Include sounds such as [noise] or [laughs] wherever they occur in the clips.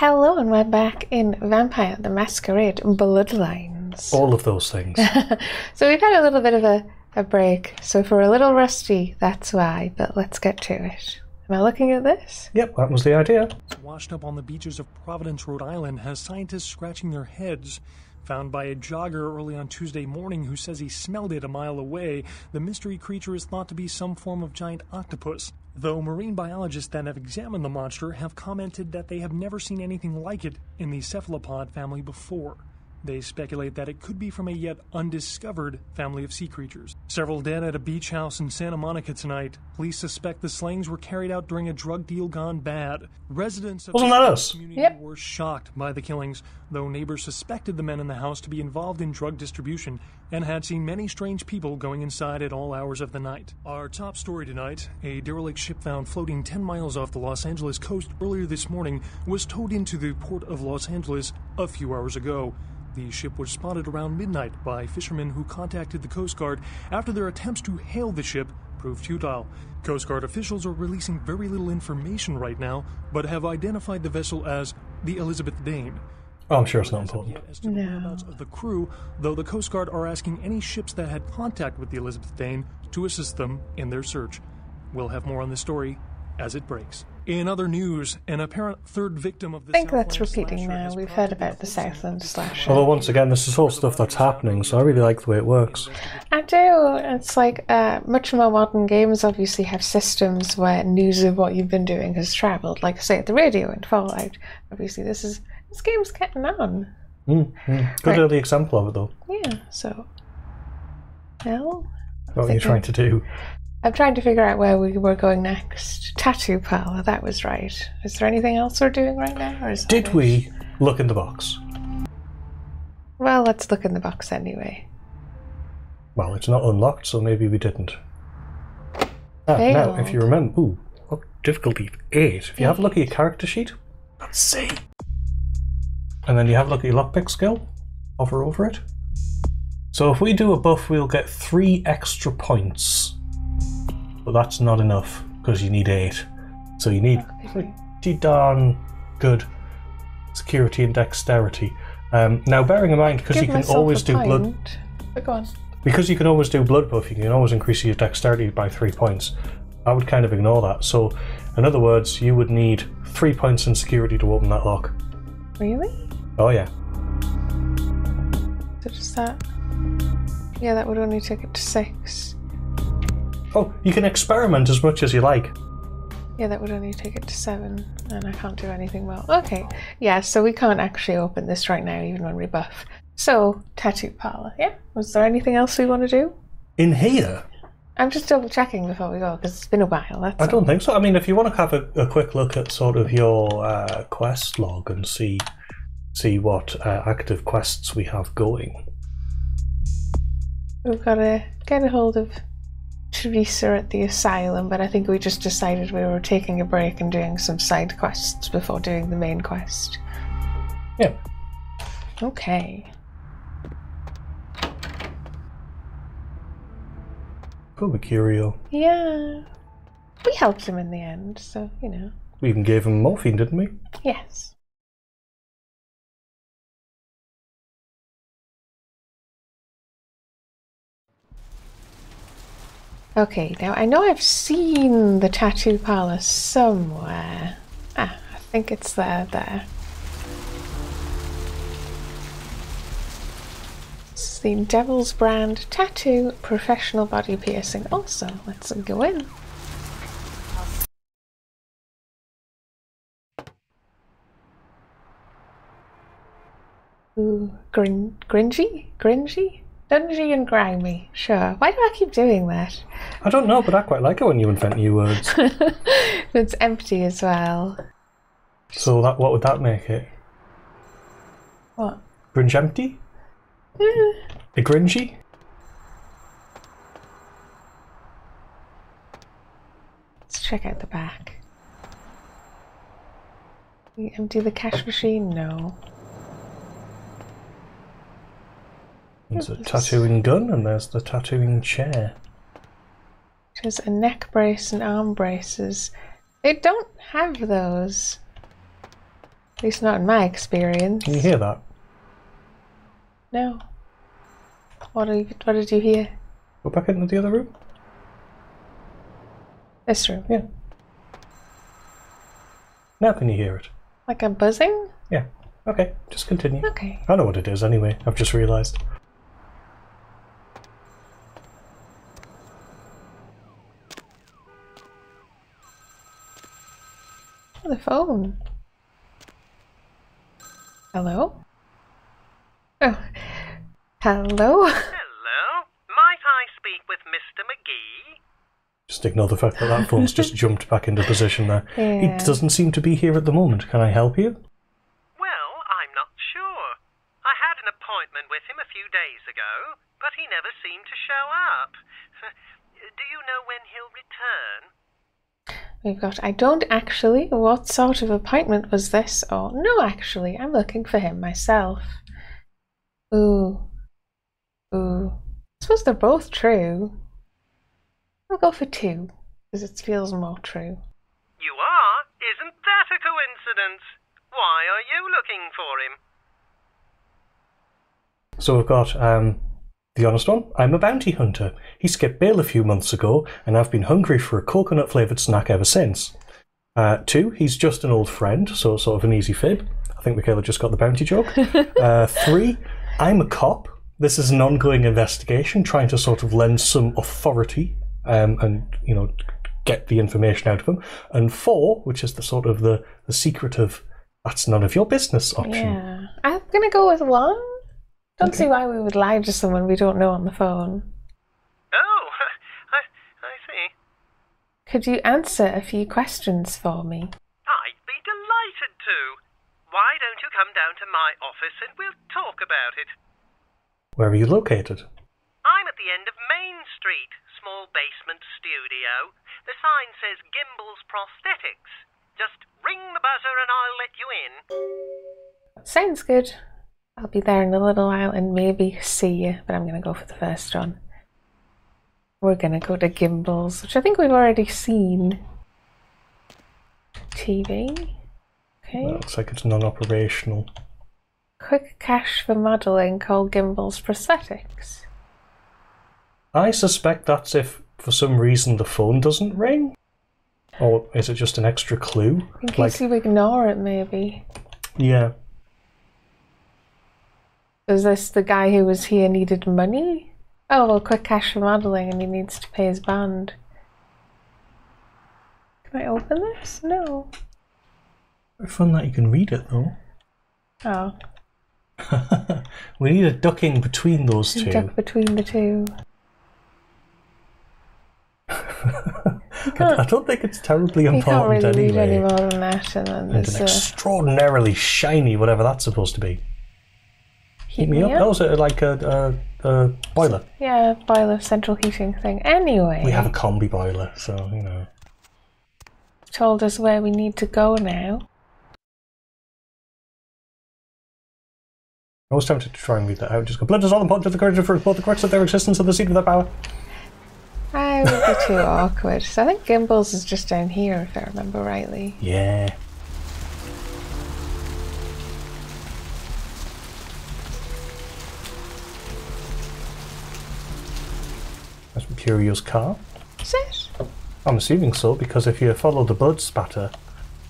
Hello, and we're back in Vampire the Masquerade Bloodlines. All of those things. [laughs] so we've had a little bit of a, a break, so if we're a little rusty, that's why, but let's get to it. Am I looking at this? yep, that was the idea. washed up on the beaches of Providence, Rhode Island, has scientists scratching their heads. Found by a jogger early on Tuesday morning who says he smelled it a mile away, the mystery creature is thought to be some form of giant octopus. Though marine biologists that have examined the monster have commented that they have never seen anything like it in the cephalopod family before. They speculate that it could be from a yet undiscovered family of sea creatures. Several dead at a beach house in Santa Monica tonight. Police suspect the slayings were carried out during a drug deal gone bad. Residents of Wasn't the that us? community Yep. were shocked by the killings, though neighbors suspected the men in the house to be involved in drug distribution and had seen many strange people going inside at all hours of the night. Our top story tonight a derelict ship found floating 10 miles off the Los Angeles coast earlier this morning was towed into the port of Los Angeles a few hours ago. The ship was spotted around midnight by fishermen who contacted the Coast Guard after their attempts to hail the ship proved futile. Coast Guard officials are releasing very little information right now, but have identified the vessel as the Elizabeth Dane. Oh, I'm sure it's not important. as to the whereabouts of the crew, though the Coast Guard are asking any ships that had contact with the Elizabeth Dane to assist them in their search. We'll have more on this story as it breaks. In other news, an apparent third victim of the I think that's repeating now. We've heard about the closely Southland linked slasher. Although, once again, this is all stuff that's happening, so I really like the way it works. I do. It's like uh, much more modern games obviously have systems where news of what you've been doing has travelled. Like say at the radio in Fallout. Obviously, this is this game's getting on. Mm, mm. Good Right. early example of it, though. Yeah. So, well, What are you trying to do? I'm trying to figure out where we were going next. Tattoo parlor. That was right. Is there anything else we're doing right now, or is that Did we look in the box? Well, let's look in the box anyway. Well, it's not unlocked, so maybe we didn't. Ah, now, if you remember, ooh, oh, difficulty eight. If you have a look at your character sheet, let's see. And then you have a look at your lockpick skill, hover over it. So if we do a buff, we'll get three extra points. But that's not enough, because you need eight. So you need pretty darn good security and dexterity. Um, now, bearing in mind, because you can always do blood. But go on. because you can always do blood buff, you can always increase your dexterity by three points. I would kind of ignore that. So, in other words, you would need three points in security to open that lock. Really? Oh yeah. So just that. Yeah, that would only take it to six. Oh, you can experiment as much as you like. Yeah, that would only take it to seven, and I can't do anything well. Okay, yeah, so we can't actually open this right now, even when we buff. So, tattoo parlor. Yeah. Was there anything else we want to do? In here, I'm just double checking before we go because it's been a while. That's I all. don't think so. I mean, if you want to have a, a quick look at sort of your uh, quest log and see see what uh, active quests we have going. We've got to get a hold of Teresa at the asylum, but I think we just decided we were taking a break and doing some side quests before doing the main quest. Yeah. Okay. Go be curio. Yeah. We helped him in the end, so, you know. We even gave him morphine, didn't we? Yes. Okay, now I know I've seen the tattoo parlor somewhere. Ah, I think it's there, there. This is the Devil's Brand Tattoo Professional Body Piercing. Also, let's go in. Ooh, grin- gringy? Gringy? Dungy and grimy. Sure. Why do I keep doing that? I don't know, but I quite like it when you invent new words. [laughs] it's empty as well. so that what would that make it? What? Gringe empty? Hmm. A gringy? Let's check out the back. You empty the cash machine? No. There's a tattooing gun and there's the tattooing chair. There's a neck brace and arm braces. They don't have those. At least not in my experience. Can you hear that? No. What, are you, what did you hear? Go back into the other room. This room. Yeah. Now can you hear it? Like a buzzing? Yeah. Okay, just continue. Okay. I know what it is anyway. I've just realised. Oh, phone. Hello? Oh. Hello? Hello, might I speak with Mr. McGee? Just ignore the fact that that phone's just [laughs] jumped back into position there. Yeah. It doesn't seem to be here at the moment. Can I help you? Well, I'm not sure. I had an appointment with him a few days ago, but he never seemed to show up. [laughs] Do you know when he'll return? We've got, I don't actually. What sort of appointment was this? Oh, no, actually, I'm looking for him myself. Ooh. Ooh. I suppose they're both true. I'll go for two, because it feels more true. You are? Isn't that a coincidence? Why are you looking for him? So we've got um, the honest one. I'm a bounty hunter. He skipped bail a few months ago, and I've been hungry for a coconut flavoured snack ever since. Uh, two, he's just an old friend, so sort of an easy fib. I think Michaela just got the bounty joke. [laughs] uh, three, I'm a cop. This is an ongoing investigation, trying to sort of lend some authority um, and you know get the information out of him. And four, which is the sort of the the secret of that's none of your business option. Yeah. I'm gonna go with one. Don't see why we would lie to someone we don't know on the phone. Oh, [laughs] I, I see. Could you answer a few questions for me? I'd be delighted to. Why don't you come down to my office and we'll talk about it? Where are you located? I'm at the end of Main Street, small basement studio. The sign says Gimble's Prosthetics. Just ring the buzzer and I'll let you in. Sounds good. I'll be there in a little while and maybe see you, but I'm gonna go for the first one. We're gonna go to Gimble's, which I think we've already seen. TV. Okay. That looks like it's non-operational. Quick cash for modelling called Gimble's Prosthetics. I suspect that's if, for some reason, the phone doesn't ring. Or is it just an extra clue? In case Like, you ignore it, maybe. yeah. Is this the guy who was here needed money? Oh, well, quick cash for modelling and he needs to pay his bond. Can I open this? No. Very fun that you can read it though. Oh, [laughs] we need a ducking between those two. stuck between the two. [laughs] I, I don't think it's terribly You can't important really read any more than that, and then And an uh, extraordinarily shiny, whatever that's supposed to be. Heat me up. yeah. Oh, is it like a, a, a boiler? Yeah, boiler central heating thing. Anyway, We have a combi boiler, so you know. told us where we need to go now. I was tempted to try and read that out. Just go, blood is all important to the courage for both the quirks of their existence and the seed of their power. I would be too [laughs] awkward. So I think Gimble's is just down here, if I remember rightly. Yeah. That's Imperial's car. Is it? I'm assuming so, because if you follow the blood spatter,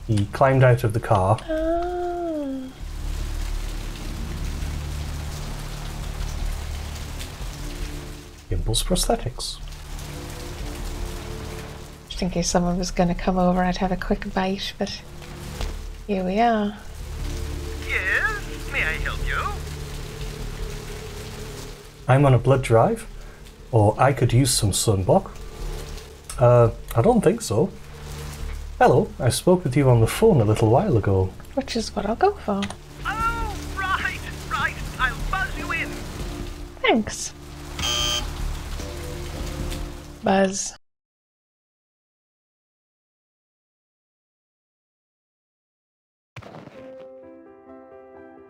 he climbed out of the car. Ah. Gimble's Prosthetics. Just in case someone was going to come over, I'd have a quick bite, but here we are. Yes, may I help you? I'm on a blood drive, or I could use some sunblock. Uh, I don't think so. Hello, I spoke with you on the phone a little while ago. Which is what I'll go for. Oh, right, right. I'll buzz you in. Thanks. Buzz.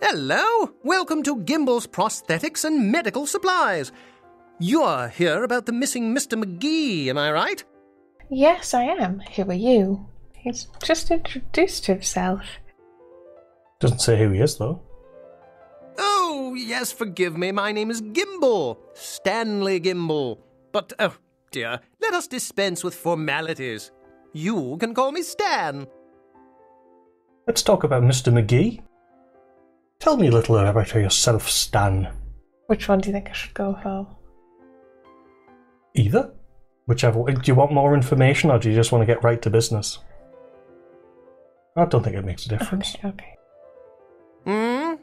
Hello! Welcome to Gimble's Prosthetics and Medical Supplies. You're here about the missing Mr. McGee, am I right? Yes, I am. Who are you? He's just introduced himself. Doesn't say who he is, though. Oh, yes, forgive me. My name is Gimble. Stanley Gimble. But, oh, dear, let us dispense with formalities. You can call me Stan. Let's talk about Mr. McGee. Tell me a little about yourself, Stan. Which one do you think I should go for? Either. Whichever. Do you want more information or do you just want to get right to business? I don't think it makes a difference. Okay, okay. Hmm?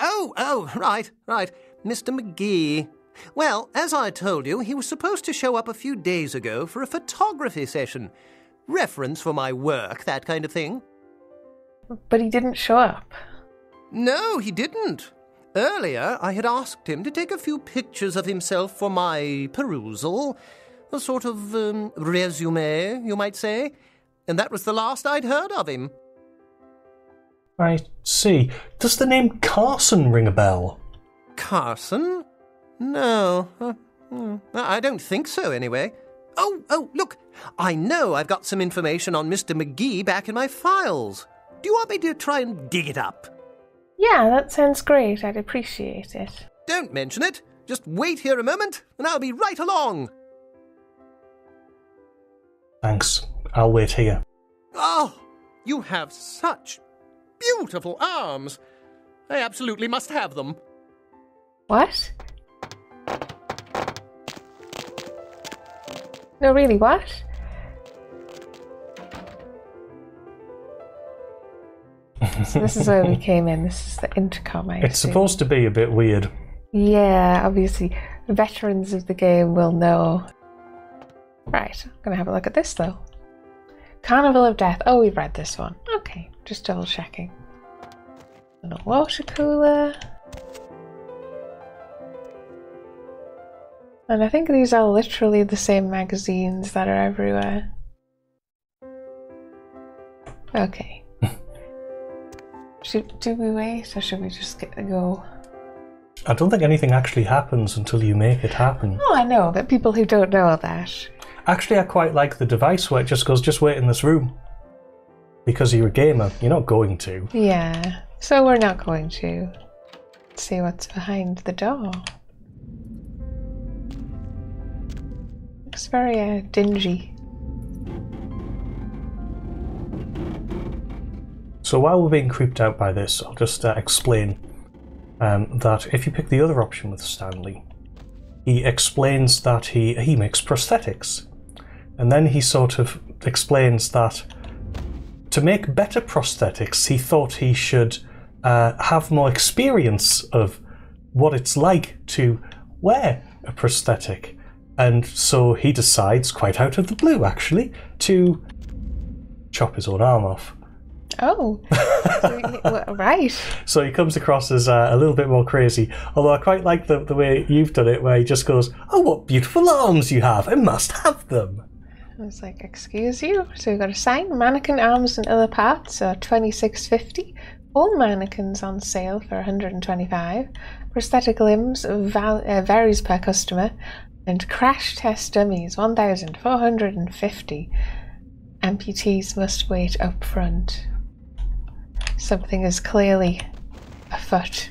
Oh, oh, right, right. Mr. McGee. Well, as I told you, he was supposed to show up a few days ago for a photography session. Reference for my work, that kind of thing. But he didn't show up. No, he didn't. Earlier, I had asked him to take a few pictures of himself for my perusal. A sort of um, resume, you might say. And that was the last I'd heard of him. I see. Does the name Carson ring a bell? Carson? No. Uh, hmm, I don't think so, anyway. Oh, oh, look. I know I've got some information on Mr. McGee back in my files. Do you want me to try and dig it up? Yeah, that sounds great. I'd appreciate it. Don't mention it. Just wait here a moment, and I'll be right along. Thanks. I'll wait here. Oh, you have such beautiful arms. I absolutely must have them. What? No, really, what? So this is where we came in. This is the intercom. I It's assume. supposed to be a bit weird. Yeah, obviously, veterans of the game will know. Right, I'm gonna have a look at this though. Carnival of Death. Oh, we've read this one. Okay, just double checking. Little water cooler. And I think these are literally the same magazines that are everywhere. Okay. Should do we wait or should we just get go? I don't think anything actually happens until you make it happen. Oh, I know, but people who don't know that. Actually, I quite like the device where it just goes, just wait in this room. Because you're a gamer, you're not going to. Yeah, so we're not going to see what's behind the door. Looks very uh, dingy. So while we're being creeped out by this, I'll just uh, explain um, that if you pick the other option with Stanley, he explains that he he makes prosthetics, and then he sort of explains that to make better prosthetics, he thought he should uh, have more experience of what it's like to wear a prosthetic, and so he decides, quite out of the blue, actually, to chop his own arm off. Oh, So he- well, right. [laughs] So he comes across as uh, a little bit more crazy. Although I quite like the, the way you've done it, where he just goes, Oh, what beautiful arms you have! I must have them! I was like, excuse you. So we've got a sign: mannequin arms and other parts are twenty six fifty. All mannequins on sale for one hundred and twenty five. Prosthetic limbs val- uh, varies per customer, and crash test dummies one thousand four hundred and fifty. Amputees must wait up front. Something is clearly afoot.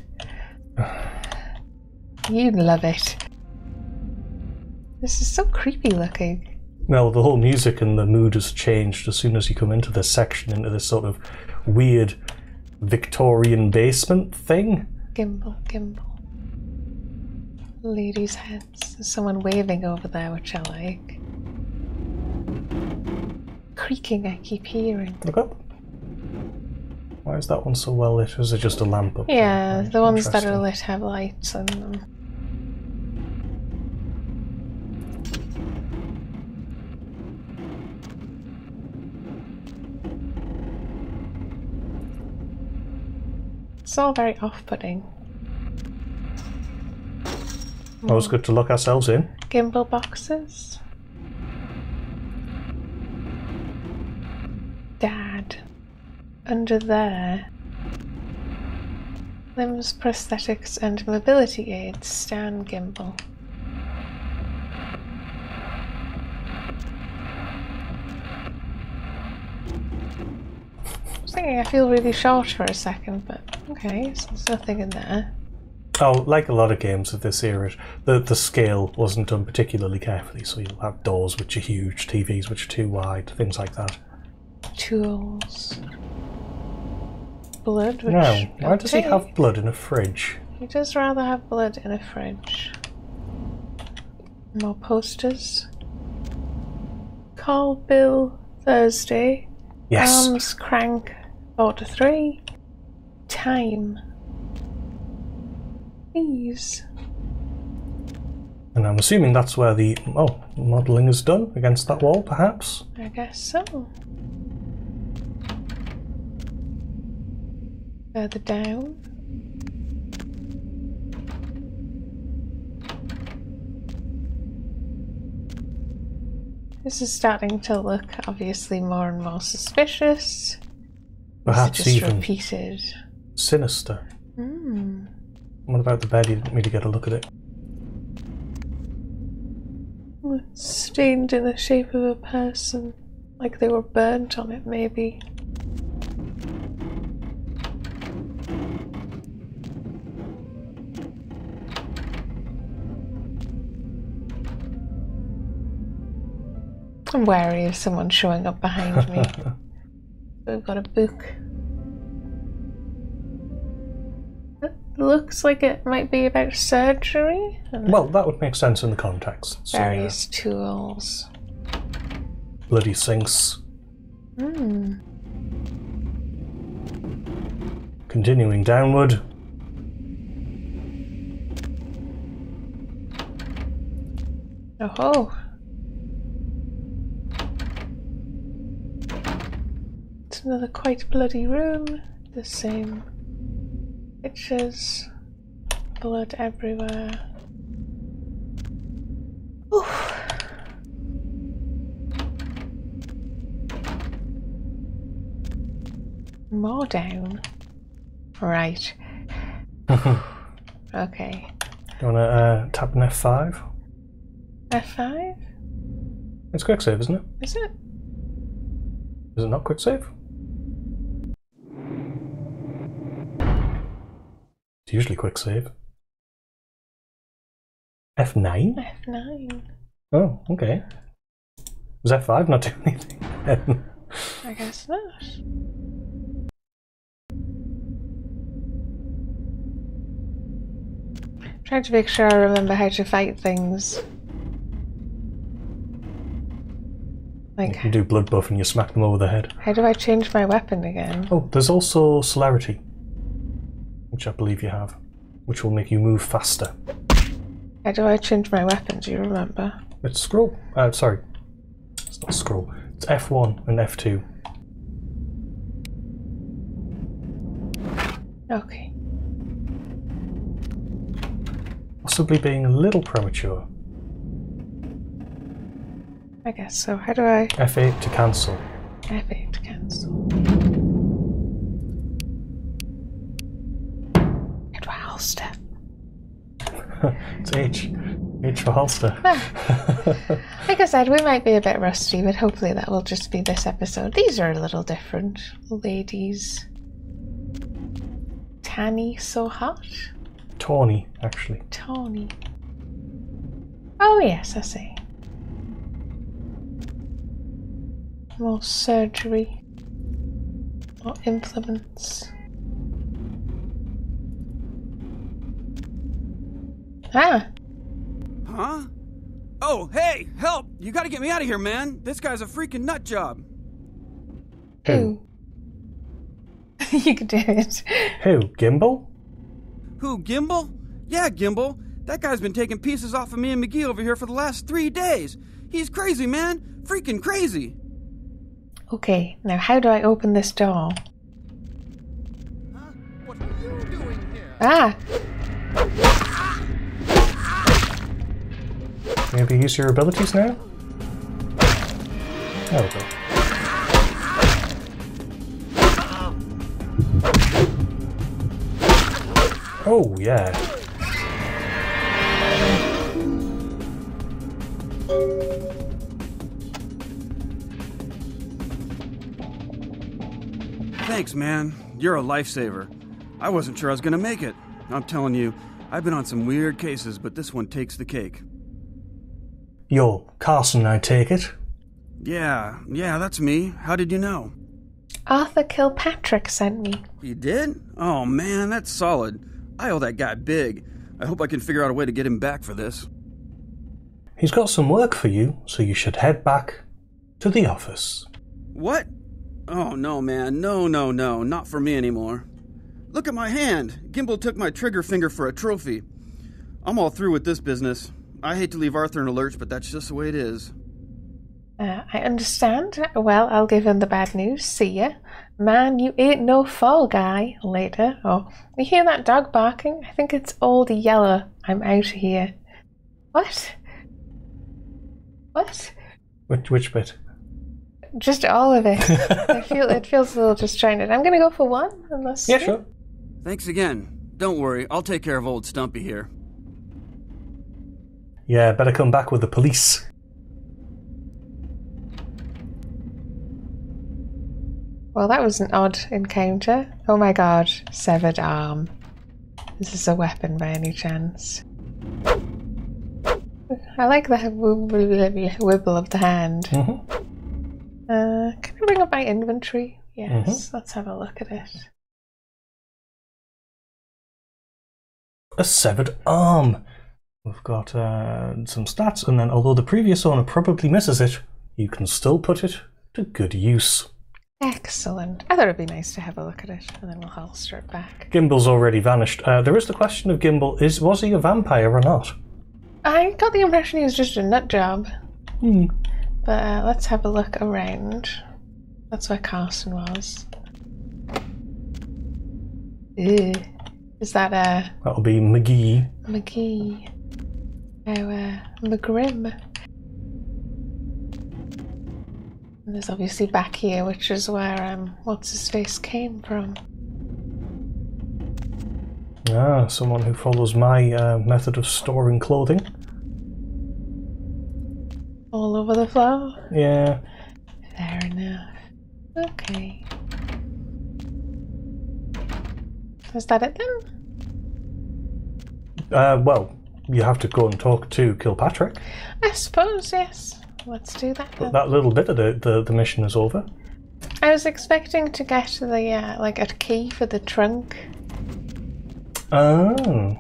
You love it. This is so creepy looking. Well, the whole music and the mood has changed as soon as you come into this section, into this sort of weird Victorian basement thing. Gimble, gimble. Ladies' heads. There's someone waving over there, which I like. Creaking, I keep hearing. Look up. Why is that one so well lit? Is it just a lamp up? Yeah, Right, the ones that are lit have lights on them. It's all very off putting. Always good to lock ourselves in. Gimble boxes. Under there. Limbs, prosthetics, and mobility aids. Stan Gimble. I was thinking I feel really short for a second, but okay, so there's nothing in there. Oh, like a lot of games of this era, the the scale wasn't done particularly carefully. So you'll have doors which are huge, TVs which are too wide, things like that. Tools. Blood, which. Now, why does he have blood in a fridge? He does rather have blood in a fridge. More posters. Call Bill Thursday. Yes. Arms crank 4 to 3. Time. Please. And I'm assuming that's where the oh modelling is done against that wall, perhaps. I guess so. Further down. This is starting to look obviously more and more suspicious. Perhaps even repeated. sinister. Hmm. What about the bed? You didn't really get a look at it. It's stained in the shape of a person. Like they were burnt on it, maybe. I'm wary of someone showing up behind me. [laughs] We've got a book. It looks like it might be about surgery Well, that would make sense in the context. So, yeah, various tools. bloody sinks. Hmm. Continuing downward. Oh. Another quite bloody room. The same pictures, blood everywhere. Oof. More down. Right. [laughs] okay. Do You want to uh, tap an F5? F5? It's quick save, isn't it? Is it? Is it not quick save? It's usually quick save. F9? F9. Oh, okay. Was F5 not [laughs] doing anything? I guess not. Trying to make sure I remember how to fight things. Like, you do blood buff and you smack them over the head. how do I change my weapon again? Oh, there's also celerity, which I believe you have, which will make you move faster. How do I change my weapon? Do you remember? It's scroll. Uh, sorry, it's not scroll. It's F1 and F2. Okay. Possibly being a little premature. I guess so. How do I F8 to cancel. F8 to cancel? [laughs] it's H. H for holster. Like I said, we might be a bit rusty, but hopefully that will just be this episode. These are a little different. Ladies. Tanny so hot? Tawny, actually. Tawny. Oh yes, I see. More surgery. More implements. Ah! Huh? Oh, hey, help! You gotta get me out of here, man! This guy's a freaking nut job. Who? [laughs] you could do it. Who? Gimble? Who, Gimble? Yeah, Gimble. That guy's been taking pieces off of me and McGee over here for the last three days. He's crazy, man. Freaking crazy. Okay, now how do I open this door? What are Maybe use your abilities now? There we go. Oh, yeah. Thanks, man. You're a lifesaver. I wasn't sure I was gonna make it. I'm telling you, I've been on some weird cases, but this one takes the cake. Yo, Carson, I take it. Yeah, yeah, that's me. How did you know? Arthur Kilpatrick sent me. You did? Oh man, that's solid. I owe that guy big. I hope I can figure out a way to get him back for this. He's got some work for you, so you should head back to the office. What? Oh no, man. No, no, no. Not for me anymore. Look at my hand. Gimble took my trigger finger for a trophy. I'm all through with this business. I hate to leave Arthur in a lurch, but that's just the way it is. Uh, I understand. Well, I'll give him the bad news. See ya. Man, you ain't no fall guy. Later. Oh, you hear that dog barking? I think it's old Yeller. I'm out of here. What? What? Which, which bit? Just all of it. [laughs] I feel it feels a little disjointed. I'm gonna go for one, unless Yeah, sure. Thanks again. Don't worry, I'll take care of old Stumpy here. Yeah, better come back with the police. Well, that was an odd encounter. Oh my god, severed arm. This is a weapon by any chance? I like the wibble wibble of the hand. hmm Uh, can I bring up my inventory? Yes, let's have a look at it. A severed arm. We've got uh, some stats, and then although the previous owner probably misses it, you can still put it to good use. Excellent. I thought it'd be nice to have a look at it, and then we'll holster it back. Gimble's already vanished. Uh, there is the question of Gimble: is was he a vampire or not? I got the impression he was just a nut job. Hmm. But uh, let's have a look around. That's where Carson was. Ew. Is that uh, That'll be McGee. McGee? Oh, uh, McGrim. And there's obviously back here, which is where um, what's his face came from. Ah, someone who follows my uh, method of storing clothing. All over the floor. Yeah. Fair enough. Okay. Is that it then? Uh, well, you have to go and talk to Kilpatrick. I suppose, yes. Let's do that then. That little bit of the, the, the mission is over. I was expecting to get the, uh, like, a key for the trunk. Oh.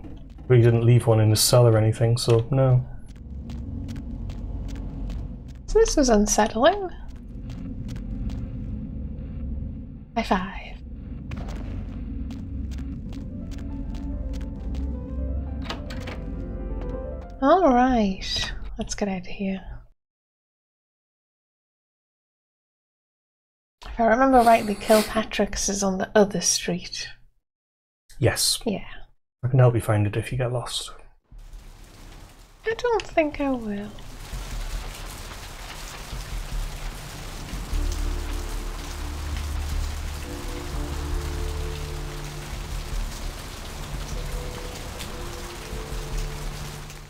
But you didn't leave one in the cell or anything, so no. So this was unsettling. High five. Alright, let's get out of here. If I remember rightly, Kilpatrick's is on the other street. Yes. Yeah. I can help you find it if you get lost. I don't think I will.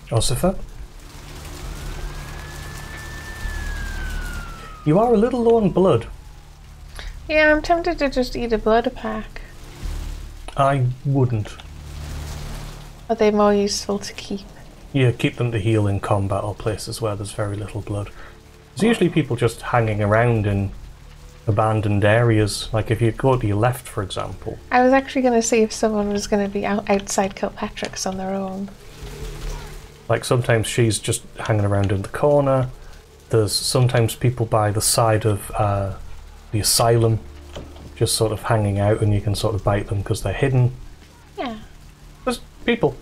Ossifer? You are a little low on blood. Yeah, I'm tempted to just eat a blood pack. I wouldn't. Are they more useful to keep? Yeah, keep them to heal in combat or places where there's very little blood. There's usually people just hanging around in abandoned areas. Like if you go to your left, for example. I was actually going to see if someone was going to be out outside Kilpatrick's on their own. Like sometimes she's just hanging around in the corner. There's sometimes people by the side of uh, the asylum, just sort of hanging out, and you can sort of bite them because they're hidden. Yeah. There's people.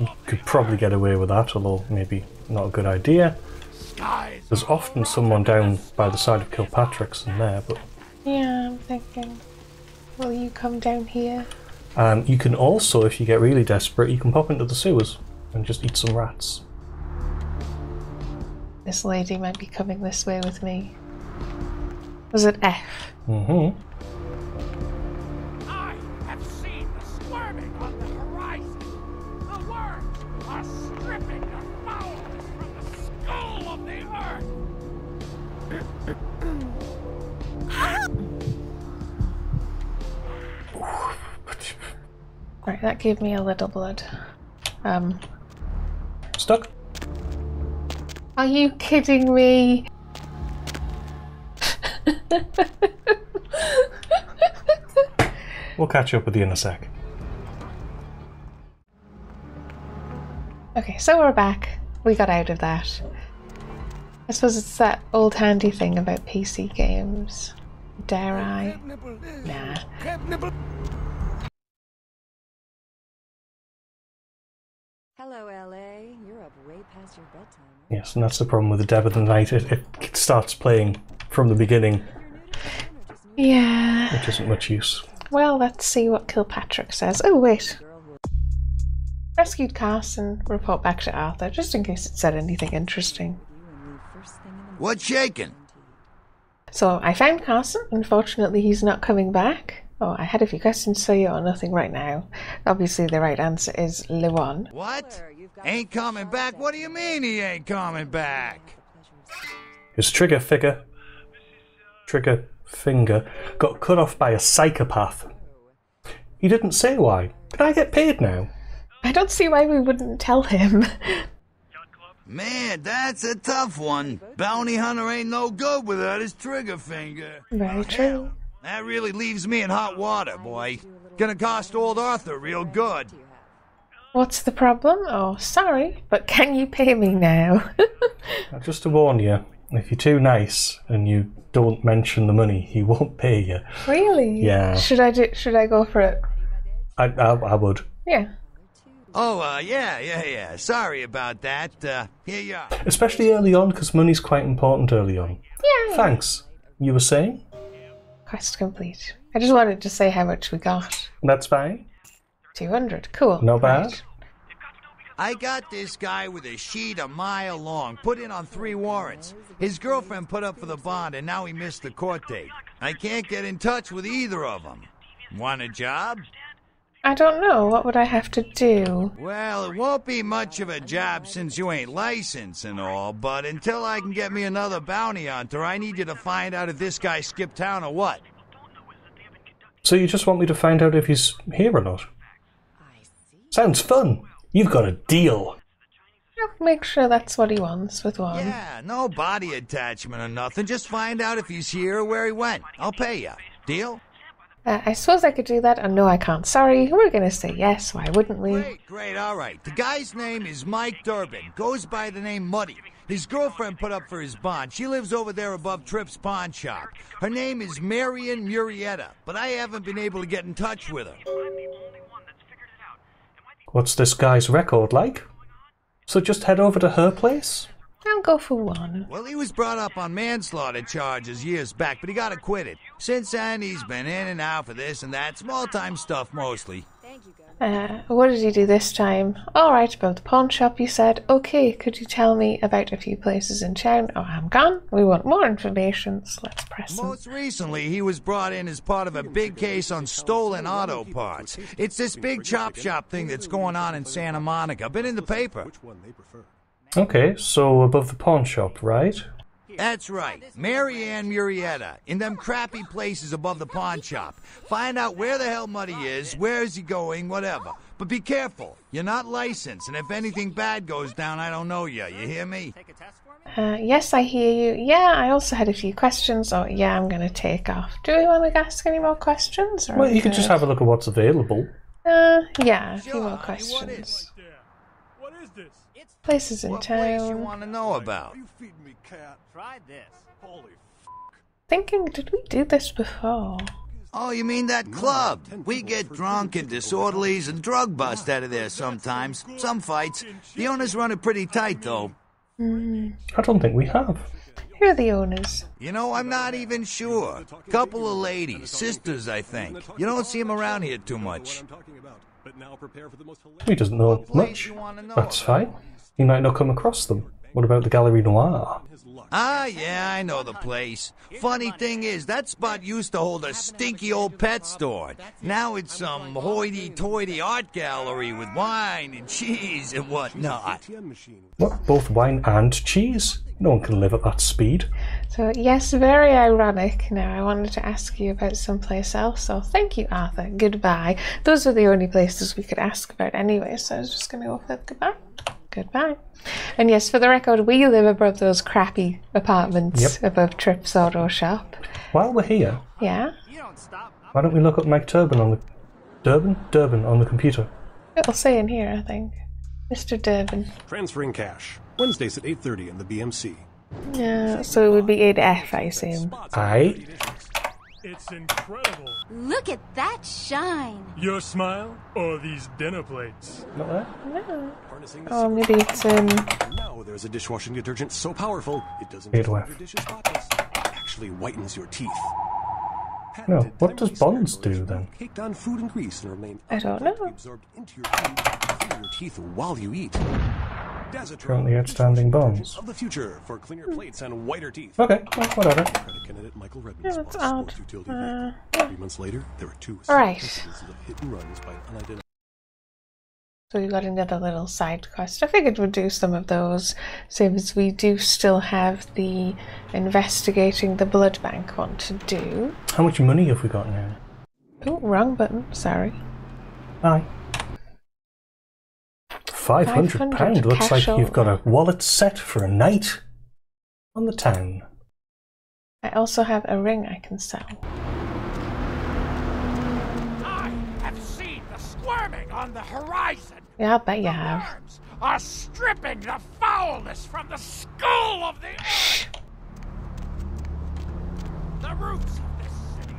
You could probably get away with that, although maybe not a good idea. There's often someone down by the side of Kilpatrick's in there, but Yeah, I'm thinking. Will you come down here? Um, you can also, if you get really desperate, you can pop into the sewers and just eat some rats. This lady might be coming this way with me. Was it F? hmm Right, that gave me a little blood. Um, Stuck? are you kidding me? We'll catch up with you in a sec. Okay, so we're back. We got out of that. I suppose it's that old handy thing about PC games. Dare I? Nah. Hello, LA. You're up way past your bedtime. Yes, and that's the problem with the Dead of the Night. It, it starts playing from the beginning, Yeah. which isn't much use. Well, let's see what Kilpatrick says. Oh, wait. Rescued Carson. Report back to Arthur, just in case it said anything interesting. What's shaking? So I found Carson. Unfortunately, he's not coming back. Oh, I had a few questions for you or nothing right now. Obviously, the right answer is Lewon. What? Ain't coming back? What do you mean he ain't coming back? His trigger figure, trigger finger, got cut off by a psychopath. He didn't say why. Can I get paid now? I don't see why we wouldn't tell him. Man, that's a tough one. Bounty hunter ain't no good without his trigger finger. Very oh, true. That really leaves me in hot water, boy. Gonna cost old Arthur real good. What's the problem? Oh, sorry, but can you pay me now? [laughs] Now, Just to warn you, if you're too nice and you don't mention the money, he won't pay you. really? Yeah. Should I do? Should I go for it? I, I, I would. Yeah. Oh, uh, yeah, yeah, yeah. Sorry about that. Uh, here you are. Especially early on, because money's quite important early on. Yeah. Thanks. You were saying? Quest complete. I just wanted to say how much we got. That's fine. Two hundred. Cool. No bad. Right. I got this guy with a sheet a mile long, put in on three warrants. His girlfriend put up for the bond, and now he missed the court date. I can't get in touch with either of them. Want a job? I don't know. What would I have to do? Well, it won't be much of a job since you ain't licensed and all, but until I can get me another bounty hunter, I need you to find out if this guy skipped town or what. So you just want me to find out if he's here or not? Sounds fun. You've got a deal. I'll make sure that's what he wants with one. Yeah, no body attachment or nothing. Just find out if he's here or where he went. I'll pay you. Deal? Uh, I suppose I could do that. Oh, no, I can't. Sorry. We're gonna say yes. Why wouldn't we? Great, great, all right. The guy's name is Mike Durbin. Goes by the name Muddy. His girlfriend put up for his bond. She lives over there above Tripp's pawn shop. Her name is Marion Murrieta, but I haven't been able to get in touch with her. What's this guy's record like? So just head over to her place? I'll go for one. Well, he was brought up on manslaughter charges years back, but he got acquitted. Since then, he's been in and out for this and that, small time stuff mostly. Uh, what did he do this time? All right, about the pawn shop, you said. Okay, could you tell me about a few places in town? Oh, I'm gone. We want more information, so let's press him. Most recently, he was brought in as part of a big case on stolen auto parts. It's this big chop shop thing that's going on in Santa Monica. Been in the paper. Okay, so above the pawn shop, right? That's right. Marianne Ann Murrieta. In them crappy places above the pawn shop. Find out where the hell Muddy is, where is he going, whatever. But be careful. You're not licensed, and if anything bad goes down, I don't know you. You hear me? Uh, yes, I hear you. Yeah, I also had a few questions. Oh, yeah, I'm gonna take off. Do we want to ask any more questions? Or Well, you could just have a look at what's available. Uh, yeah, a few Sure, more honey, what is questions. What is this? Places in What place you want to know about? Try this. Holy Thinking, did we do this before? Oh, you mean that club? We get drunk and disorderlies and drug bust out of there sometimes. Some fights. The owners run it pretty tight, though. Hmm. I don't think we have. Who are the owners? You know, I'm not even sure. Couple of ladies, sisters, I think. You don't see them around here too much. He doesn't know What place much. you wanna know That's fine. He might not come across them. What about the Gallery Noir? Ah, yeah, I know the place. Funny thing is, that spot used to hold a stinky old pet store. Now it's some hoity-toity art gallery with wine and cheese and whatnot. What? Both wine and cheese? No one can live at that speed. So, yes, very ironic. Now, I wanted to ask you about someplace else, so thank you, Arthur. Goodbye. Those were the only places we could ask about anyway, so I was just going to go with goodbye. Goodbye. And yes, for the record, we live above those crappy apartments Yep. above Trips Auto Shop. While we're here, Yeah? why don't we look up Mike Durbin on the Durbin? Durbin on the computer. It'll say in here, I think. Mr. Durbin. Transferring cash. Wednesdays at 8.30 in the BMC. Yeah, so it would be 8F, I assume. Aye. It's incredible. Look at that shine. Your smile or these dinner plates? Not there? No. Oh, maybe it's in. Now there's a dishwashing detergent so powerful it doesn't Eight just leave left. your dishes spotless. Actually whitens your teeth. No, Patented what does time-wasting Bonds do bubbles then? Caked on food and grease and remain I don't know. absorbed into your food, cleaning your teeth while you eat currently outstanding bonds. Of the future for cleaner hmm. plates and whiter teeth. Okay, well, whatever. Yeah, that's odd. Uh, Three months later, there were two right. So we got another little side quest. I figured we'd do some of those, since we do still have the investigating the blood bank one to do. How much money have we got now? Oh, wrong button. Sorry. Bye. 500 pound. Looks like you've got a wallet set for a night on the town. I also have a ring I can sell. I have seen the squirming on the horizon. Yeah, I bet you have. Worms are stripping the foulness from the skull of the earth. The roots of this city.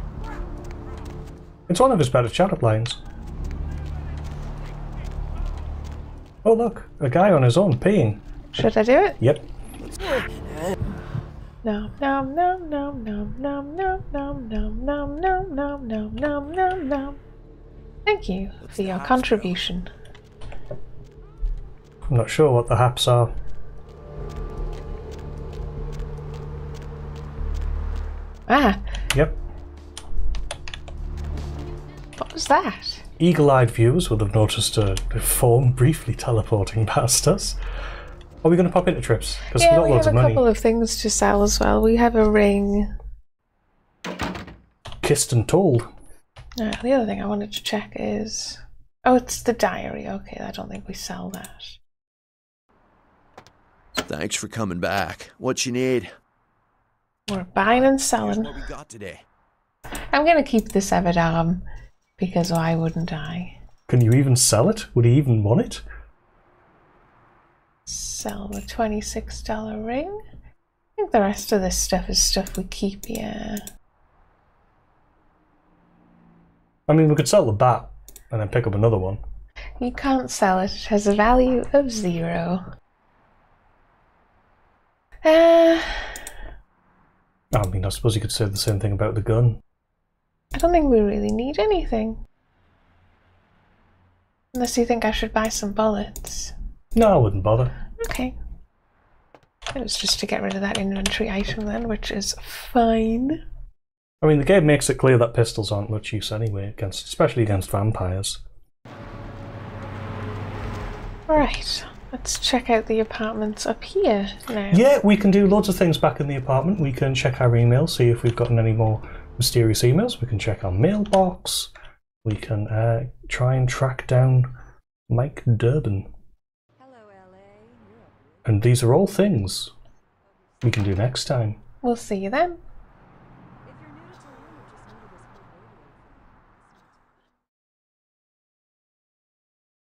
It's one of his better chat-up lines. Oh look, a guy on his own peeing. Should I do it? Yep. No, no, no, no, no, no, no, no, no, no, no, no, no, no, no, no. Thank you for your contribution. I'm not sure what the haps are. Ah, Yep. what was that? Eagle-eyed viewers would have noticed a, a form briefly teleporting past us. Are we going to pop into trips? Because Yeah, we've we got loads have of a money. couple of things to sell as well. We have a ring. Kissed and told. Uh, the other thing I wanted to check is. Oh, it's the diary. Okay, I don't think we sell that. Thanks for coming back. What you need? We're buying and Here's selling. what we got today. I'm gonna keep this severed arm because why wouldn't I? Can you even sell it? Would he even want it? Sell the twenty-six dollar ring. I think the rest of this stuff is stuff we keep. Yeah. I mean, we could sell the bat and then pick up another one. You can't sell it. It has a value of zero. Uh, I mean, I suppose you could say the same thing about the gun. I don't think we really need anything. Unless you think I should buy some bullets. No, I wouldn't bother. Okay. It was just to get rid of that inventory item then, which is fine. I mean, the game makes it clear that pistols aren't much use anyway, against, especially against vampires. Alright, let's check out the apartments up here now. Yeah, we can do loads of things back in the apartment. We can check our email, see if we've gotten any more mysterious emails. We can check our mailbox. We can uh, try and track down Mike Durbin. Hello, LA. And these are all things we can do next time. We'll see you then.